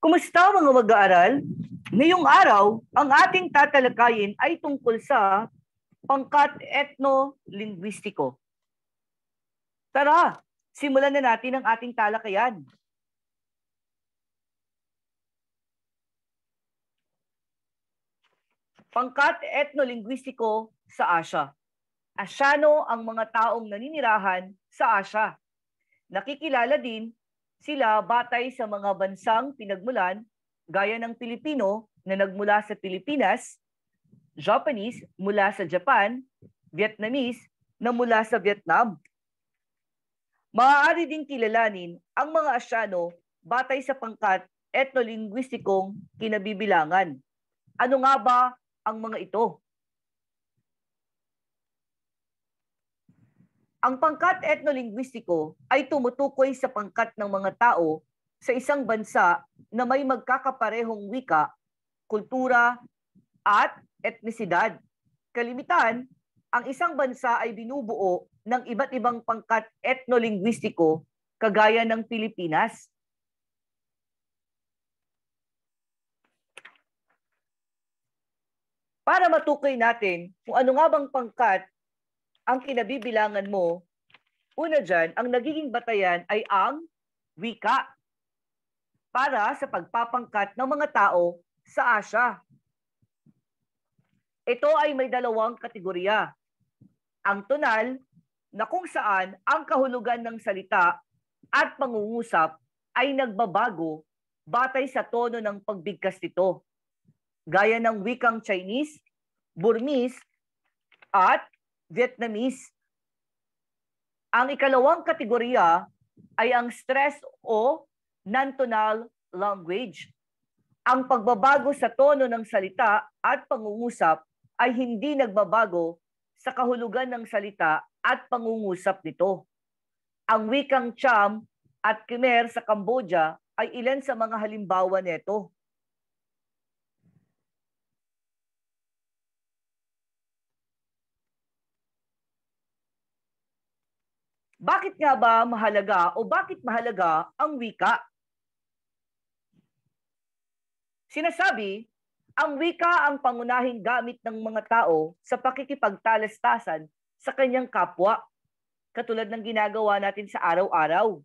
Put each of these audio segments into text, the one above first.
Kumusta mga mag-aaral? Ngayong araw, ang ating tatalakayin ay tungkol sa pangkat etno-linguistiko. Tara, simulan na natin ang ating talakayan. Pangkat etno-linguistiko sa Asya. Asyano ang mga taong naninirahan sa Asya. Nakikilala din sila batay sa mga bansang pinagmulan gaya ng Pilipino na nagmula sa Pilipinas, Japanese mula sa Japan, Vietnamese na mula sa Vietnam. Maaari ding kilalanin ang mga Asyano batay sa pangkat etnolinguistikong kinabibilangan. Ano nga ba ang mga ito? Ang pangkat etnolinguistiko ay tumutukoy sa pangkat ng mga tao sa isang bansa na may magkakaparehong wika, kultura, at etnisidad. Kalimitan, ang isang bansa ay binubuo ng iba't ibang pangkat etnolinguistiko kagaya ng Pilipinas. Para matukoy natin kung ano nga bang pangkat ang kinabibilangan mo, una dyan, ang nagiging batayan ay ang wika para sa pagpapangkat ng mga tao sa Asya. Ito ay may dalawang kategorya. Ang tunal na kung saan ang kahulugan ng salita at pangungusap ay nagbabago batay sa tono ng pagbigkas nito. Gaya ng wikang Chinese, Burmese, at Vietnamese. Ang ikalawang kategorya ay ang stress o non-tonal language. Ang pagbabago sa tono ng salita at pangungusap ay hindi nagbabago sa kahulugan ng salita at pangungusap nito. Ang wikang Cham at Khmer sa Cambodia ay ilan sa mga halimbawa nito. Bakit nga ba mahalaga o bakit mahalaga ang wika? Sinasabi, ang wika ang pangunahing gamit ng mga tao sa pakikipagtalastasan sa kanyang kapwa, katulad ng ginagawa natin sa araw-araw.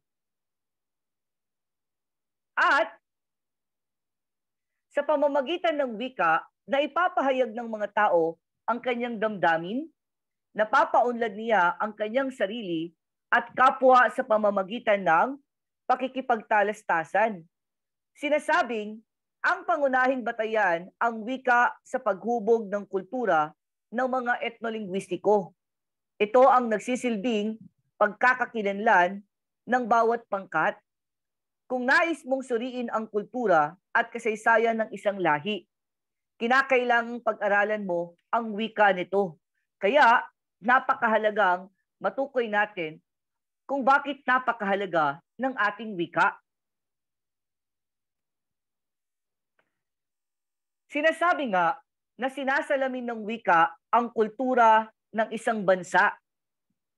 At sa pamamagitan ng wika na ipapahayag ng mga tao ang kanyang damdamin, napapaunlad niya ang kanyang sarili at kapwa sa pamamagitan ng pakikipagtalastasan. Sinasabing, ang pangunahing batayan ang wika sa paghubog ng kultura ng mga etnolinguistiko. Ito ang nagsisilbing pagkakakilanlan ng bawat pangkat. Kung nais mong suriin ang kultura at kasaysayan ng isang lahi, kinakailangang pag-aralan mo ang wika nito. Kaya napakahalagang matukoy natin kung bakit napakahalaga ng ating wika. Sinasabi nga na sinasalamin ng wika ang kultura ng isang bansa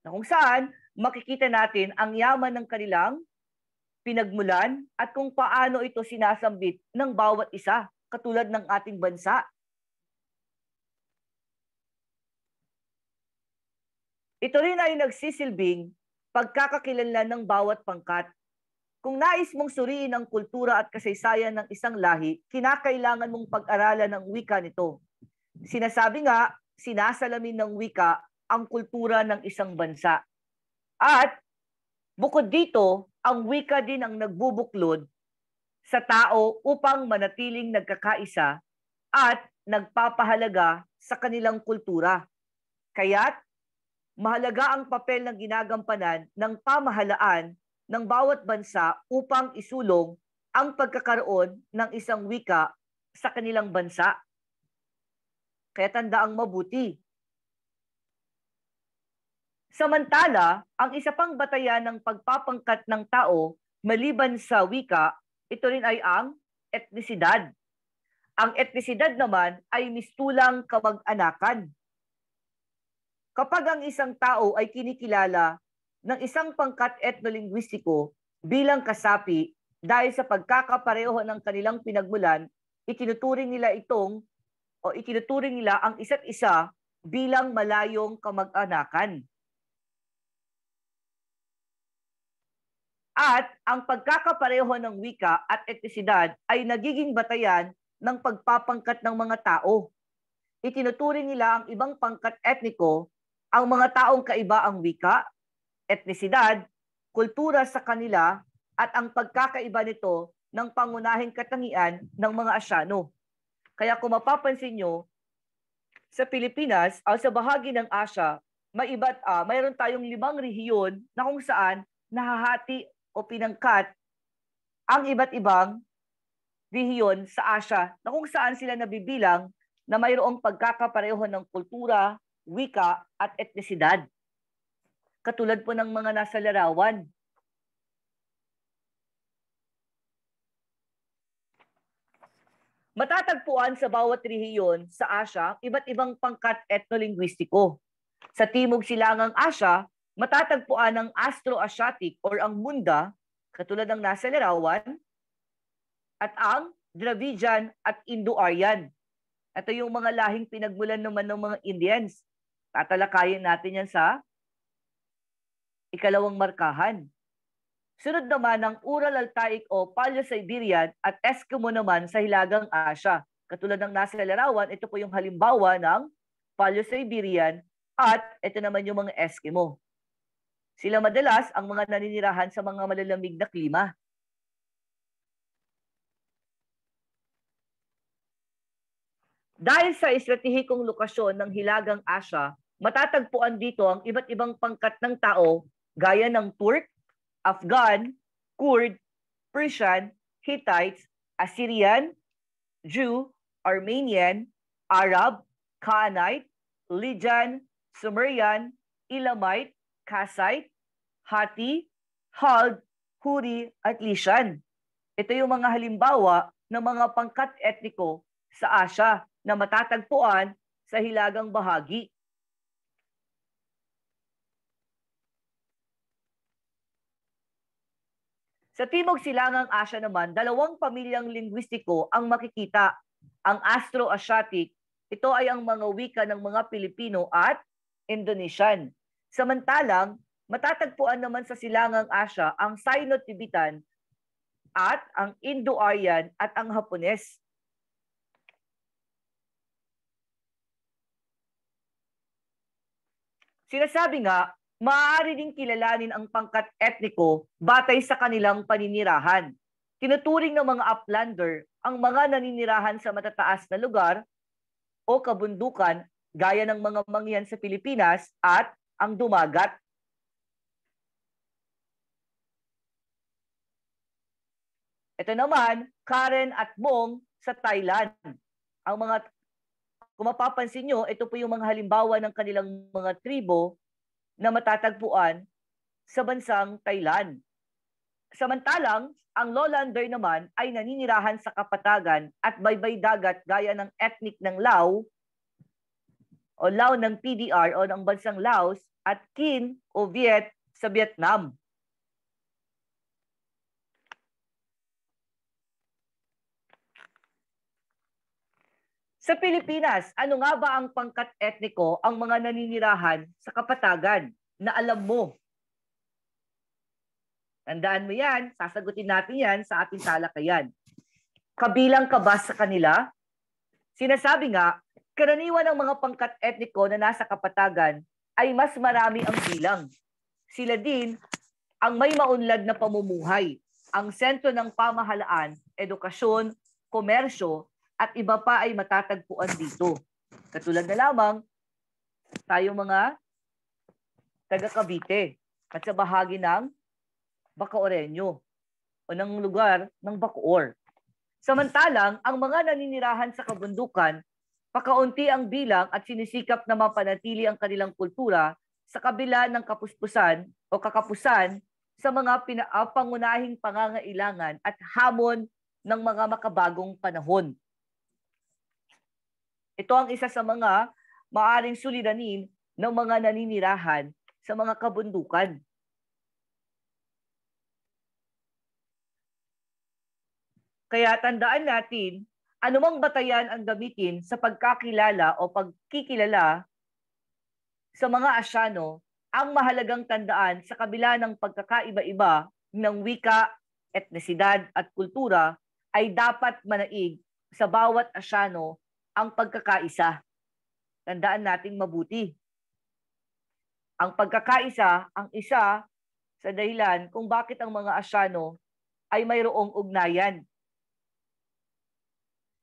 na kung saan makikita natin ang yaman ng kanilang pinagmulan at kung paano ito sinasambit ng bawat isa katulad ng ating bansa. Ito rin ay nagsisilbing pagkakakilanlan ng bawat pangkat. Kung nais mong suriin ang kultura at kasaysayan ng isang lahi, kinakailangan mong pag-aralan ang wika nito. Sinasabi nga, sinasalamin ng wika ang kultura ng isang bansa. At bukod dito, ang wika din ang nagbubuklod sa tao upang manatiling nagkakaisa at nagpapahalaga sa kanilang kultura. Kaya't mahalaga ang papel ng ginagampanan ng pamahalaan ng bawat bansa upang isulong ang pagkakaroon ng isang wika sa kanilang bansa. Kaya tandaang mabuti. Samantala, ang isa pang batayan ng pagpapangkat ng tao maliban sa wika, ito rin ay ang etnisidad. Ang etnisidad naman ay mistulang kamag-anakan kapag ang isang tao ay kinikilala ng isang pangkat etnolinguistiko bilang kasapi dahil sa pagkakapareho ng kanilang pinagmulan, itinuturing nila itong o itinuturing nila ang isa't isa bilang malayong kamag-anakan. At ang pagkakapareho ng wika at etnisidad ay nagiging batayan ng pagpapangkat ng mga tao. Itinuturing nila ang ibang pangkat etniko, ang mga taong kaiba ang wika, etnisidad, kultura sa kanila at ang pagkakaiba nito ng pangunahing katangian ng mga Asyano. Kaya kung mapapansin nyo, sa Pilipinas o sa bahagi ng Asya, may iba't uh, mayroon tayong limang rehiyon na kung saan nahahati o pinangkat ang iba't ibang rehiyon sa Asya na kung saan sila nabibilang na mayroong pagkakapareho ng kultura, wika at etnisidad. Katulad po ng mga nasa larawan. Matatagpuan sa bawat rehiyon sa Asya iba't ibang pangkat etnolinguistiko. Sa Timog Silangang Asya, matatagpuan ang Astro-Asiatic or ang Munda, katulad ng nasa larawan, at ang Dravidian at Indo-Aryan. Ito yung mga lahing pinagmulan naman ng mga Indians. Tatalakayin natin yan sa ikalawang markahan. Sunod naman ang Ural-Altaic o Paleo-Siberian at Eskimo naman sa Hilagang Asya. Katulad ng nasa larawan, ito po yung halimbawa ng Paleo-Siberian at ito naman yung mga Eskimo. Sila madalas ang mga naninirahan sa mga malalamig na klima. Dahil sa estratehikong lokasyon ng Hilagang Asya, matatagpuan dito ang iba't ibang pangkat ng tao gaya ng Turk, Afghan, Kurd, Persian, Hittites, Assyrian, Jew, Armenian, Arab, Canaanite, Lydian, Sumerian, Elamite, Kasite, Hati, Hald, Huri, at Lishan. Ito yung mga halimbawa ng mga pangkat etniko sa Asya na matatagpuan sa hilagang bahagi. Sa Timog Silangang Asya naman, dalawang pamilyang lingwistiko ang makikita. Ang Astro-Asiatic, ito ay ang mga wika ng mga Pilipino at Indonesian. Samantalang, matatagpuan naman sa Silangang Asya ang Sino-Tibetan at ang Indo-Aryan at ang Hapones. Sinasabi nga, maaari ding kilalanin ang pangkat etniko batay sa kanilang paninirahan. Tinuturing ng mga uplander ang mga naninirahan sa matataas na lugar o kabundukan gaya ng mga mangyan sa Pilipinas at ang dumagat. Ito naman, Karen at Mong sa Thailand. Ang mga, kung mapapansin nyo, ito po yung mga halimbawa ng kanilang mga tribo na matatagpuan sa bansang Thailand. Samantalang, ang lowlander naman ay naninirahan sa kapatagan at baybay dagat gaya ng ethnic ng Lao o Lao ng PDR o ng bansang Laos at Kin o Viet sa Vietnam. Sa Pilipinas, ano nga ba ang pangkat etniko ang mga naninirahan sa kapatagan na alam mo? Tandaan mo yan, sasagutin natin yan sa ating talakayan. Kabilang ka ba sa kanila? Sinasabi nga, Karaniwan ng mga pangkat etniko na nasa kapatagan ay mas marami ang bilang. Sila din ang may maunlad na pamumuhay, ang sentro ng pamahalaan, edukasyon, komersyo, at iba pa ay matatagpuan dito. Katulad na lamang tayo mga taga Cavite at sa bahagi ng Bacaoreño o ng lugar ng Bacoor. Samantalang, ang mga naninirahan sa kabundukan Pakaunti ang bilang at sinisikap na mapanatili ang kanilang kultura sa kabila ng kapuspusan o kakapusan sa mga pina- uh, pangunahing pangangailangan at hamon ng mga makabagong panahon. Ito ang isa sa mga maaring suliranin ng mga naninirahan sa mga kabundukan. Kaya tandaan natin, anumang batayan ang gamitin sa pagkakilala o pagkikilala sa mga Asyano, ang mahalagang tandaan sa kabila ng pagkakaiba-iba ng wika, etnisidad at kultura ay dapat manaig sa bawat Asyano ang pagkakaisa. Tandaan nating mabuti. Ang pagkakaisa, ang isa sa dahilan kung bakit ang mga Asyano ay mayroong ugnayan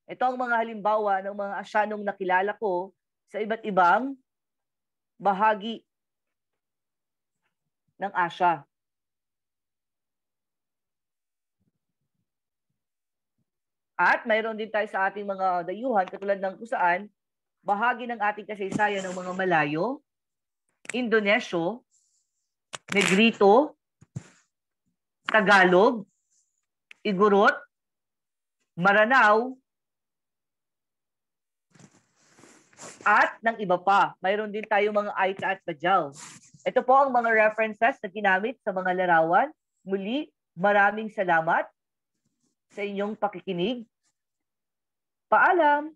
ito ang mga halimbawa ng mga asyanong nakilala ko sa iba't ibang bahagi ng Asya. At mayroon din tayo sa ating mga dayuhan, katulad ng kusaan, bahagi ng ating kasaysayan ng mga Malayo, Indonesyo, Negrito, Tagalog, Igorot, Maranao, at ng iba pa. Mayroon din tayo mga Aita at Bajal. Ito po ang mga references na ginamit sa mga larawan. Muli, maraming salamat sa inyong pakikinig. Paalam!